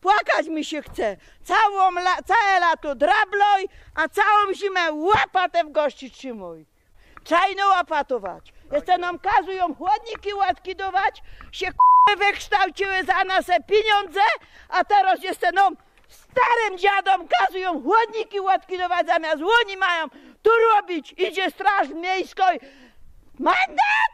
Płakać mi się chce. Całą la, całe lato drabloj, a całą zimę łapatę w gości trzymuj. Czajno łapatować. Jeszcze nam kazują chłodniki łatkidować, się k***y wykształciły za nas pieniądze, a teraz jeszcze nam starym dziadom kazują chłodniki łatkidować, zamiast łoni mają tu robić. Idzie straż miejska i... Mandat!